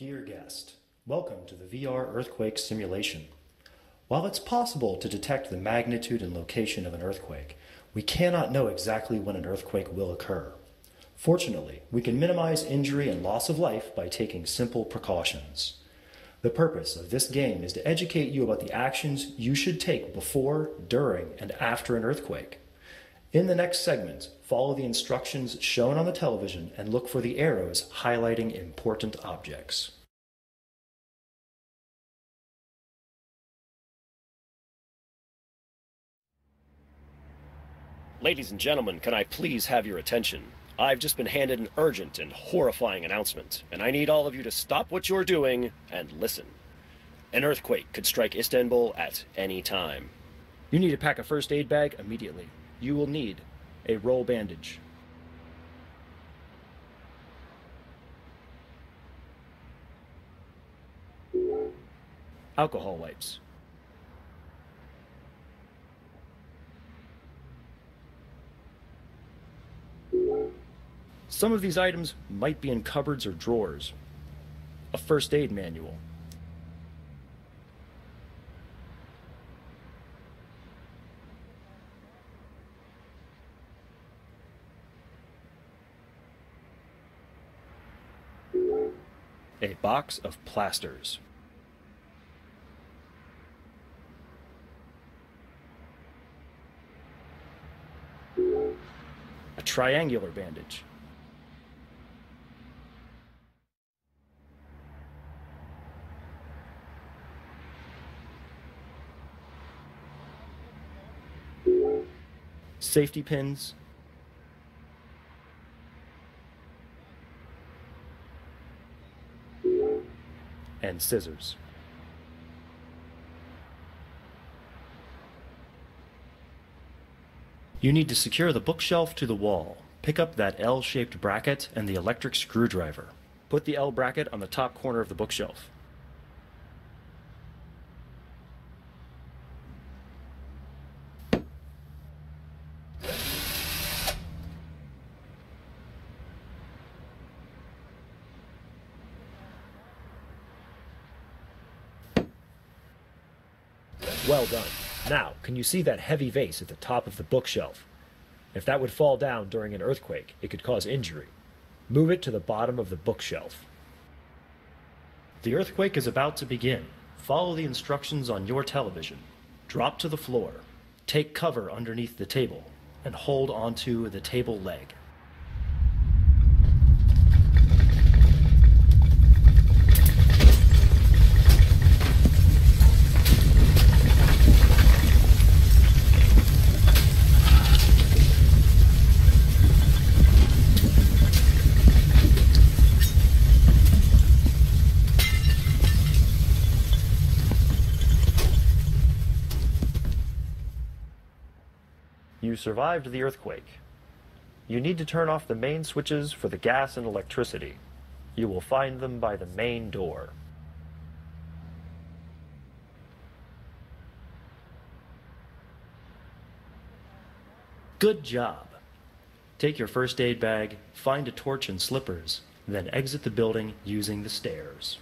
Dear guest, welcome to the VR earthquake simulation. While it's possible to detect the magnitude and location of an earthquake, we cannot know exactly when an earthquake will occur. Fortunately, we can minimize injury and loss of life by taking simple precautions. The purpose of this game is to educate you about the actions you should take before, during, and after an earthquake. In the next segment, follow the instructions shown on the television and look for the arrows highlighting important objects. Ladies and gentlemen, can I please have your attention? I've just been handed an urgent and horrifying announcement, and I need all of you to stop what you're doing and listen. An earthquake could strike Istanbul at any time. You need to pack a first aid bag immediately. You will need a roll bandage. Alcohol wipes. Some of these items might be in cupboards or drawers. A first aid manual. A box of plasters. A triangular bandage. Safety pins. And scissors. You need to secure the bookshelf to the wall. Pick up that L-shaped bracket and the electric screwdriver. Put the L bracket on the top corner of the bookshelf. Well done. Now, can you see that heavy vase at the top of the bookshelf? If that would fall down during an earthquake, it could cause injury. Move it to the bottom of the bookshelf. The earthquake is about to begin. Follow the instructions on your television. Drop to the floor. Take cover underneath the table and hold onto the table leg. You survived the earthquake. You need to turn off the main switches for the gas and electricity. You will find them by the main door. Good job. Take your first aid bag, find a torch and slippers, then exit the building using the stairs.